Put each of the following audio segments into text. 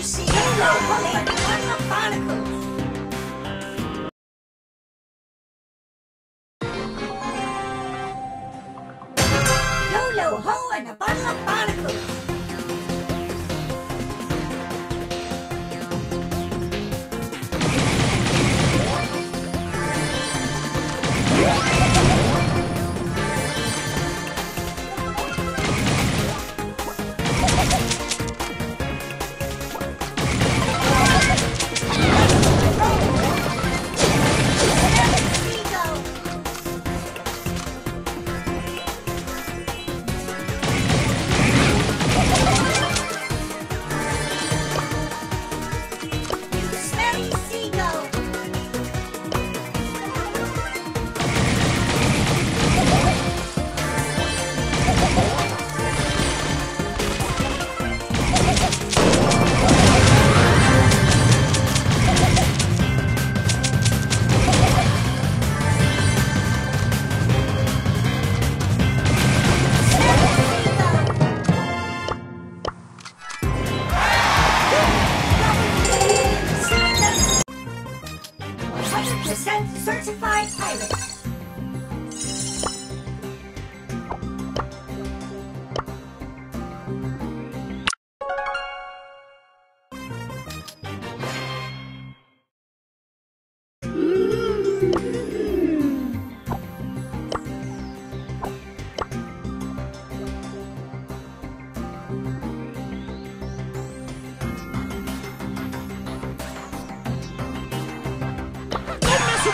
you see and a bundle of barnacles. Yolo Ho and a bundle of barnacles. 100% certified pilot.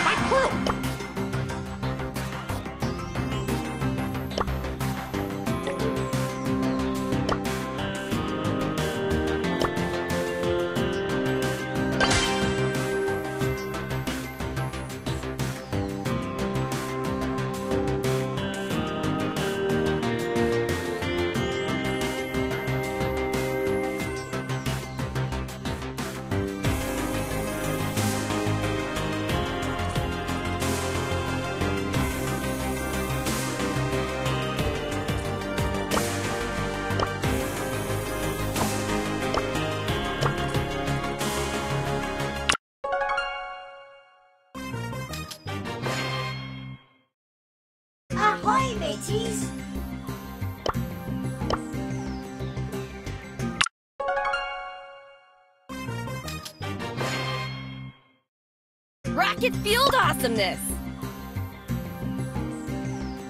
My crew! Ahoy, mateys! Rocket field awesomeness!